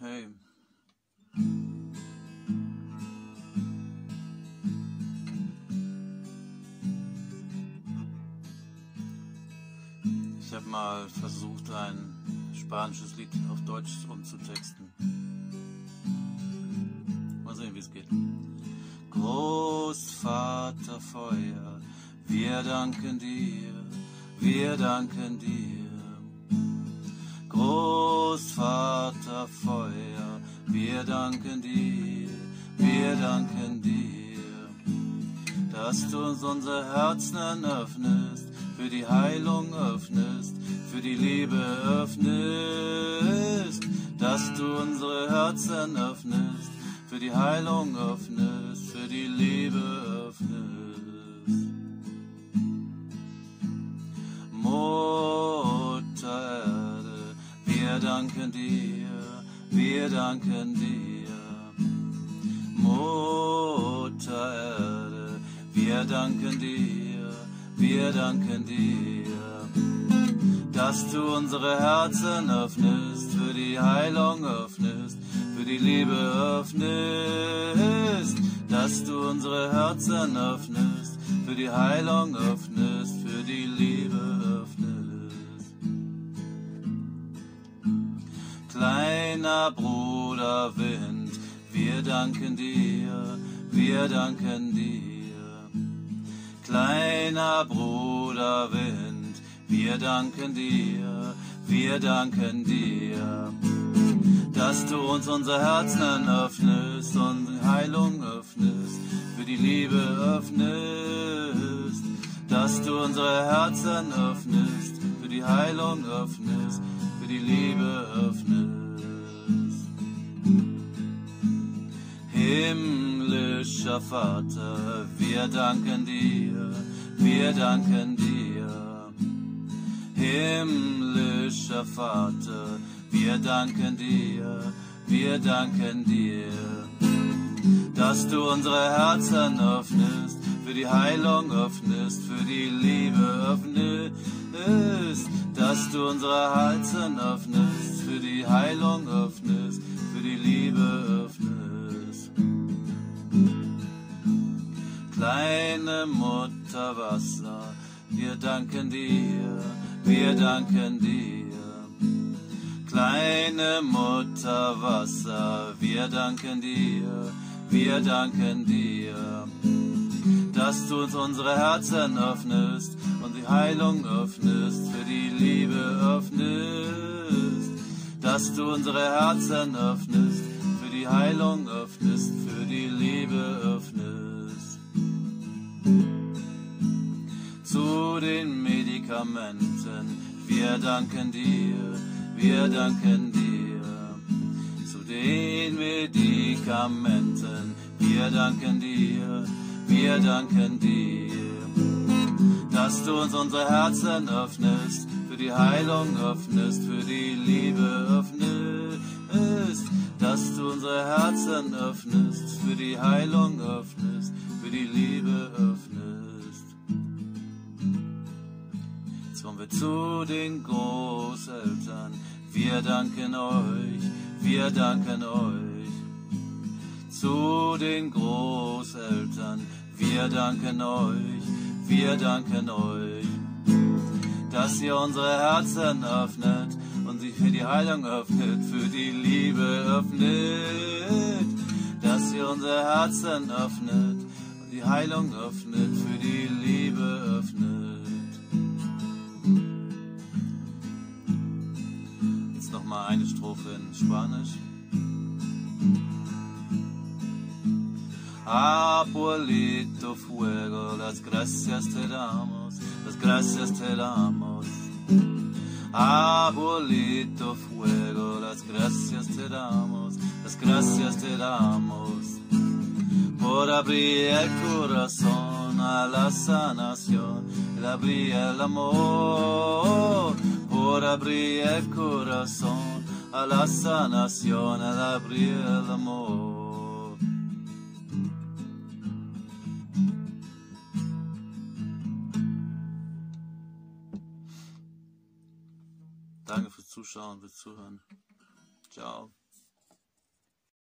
Hey. Ich habe mal versucht, ein spanisches Lied auf Deutsch umzutexten. Mal sehen, wie es geht. Großvater Feuer, wir danken dir, wir danken dir. Wir danken dir, wir danken dir, dass du uns unsere Herzen öffnest, für die Heilung öffnest, für die Liebe öffnest, dass du unsere Herzen öffnest, für die Heilung öffnest, für die Liebe öffnest. Mutter Erde, wir danken dir, wir danken dir. Mutter Erde, wir danken dir, wir danken dir, dass du unsere Herzen öffnest, für die Heilung öffnest, für die Liebe öffnest, dass du unsere Herzen öffnest, für die Heilung öffnest, für die Liebe Kleiner Bruder Wind, wir danken dir, wir danken dir. Kleiner Bruder Wind, wir danken dir, wir danken dir, dass du uns unsere Herzen öffnest und Heilung öffnest, für die Liebe öffnest, dass du unsere Herzen öffnest, für die Heilung öffnest, für die Liebe öffnest. Himmlischer Vater, wir danken dir, wir danken dir. Himmlischer Vater, wir danken dir, wir danken dir, dass du unsere Herzen öffnest, für die Heilung öffnest, für die Liebe öffnest, dass du unsere Herzen öffnest, für die Heilung öffnest, Kleine Mutter Wasser, wir danken dir, wir danken dir. Kleine Mutter Wasser, wir danken dir, wir danken dir, dass du uns unsere Herzen öffnest und die Heilung öffnest, für die Liebe öffnest, dass du unsere Herzen öffnest, für die Heilung öffnest, für die Liebe öffnest. Den Medikamenten, wir danken dir, wir danken dir. Zu den Medikamenten, wir danken dir, wir danken dir, dass du uns unsere Herzen öffnest, für die Heilung öffnest, für die Liebe öffnest, dass du unsere Herzen öffnest, für die Heilung öffnest, für die Liebe öffnest. Zu den Großeltern, wir danken euch, wir danken euch zu den Großeltern. Wir danken euch, wir danken euch, dass ihr unsere Herzen öffnet und sich für die Heilung öffnet, für die Liebe öffnet, dass ihr unsere Herzen öffnet und die Heilung öffnet, für die Liebe öffnet. In Spanisch. Abuelito fuego, las gracias te damos, las gracias te damos. Abuelito fuego, las gracias te damos, las gracias te damos. Por abrir el corazón a la sanación, el abrir el amor. Por abrir el corazón a la sanación, el abrir el amor. Danke fürs Zuschauen, fürs Zuhören. Ciao.